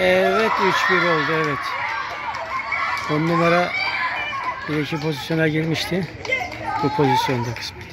Evet 3-1 oldu evet. 10 numara bir iki pozisyona girmişti. Bu pozisyonda kısmet.